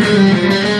Música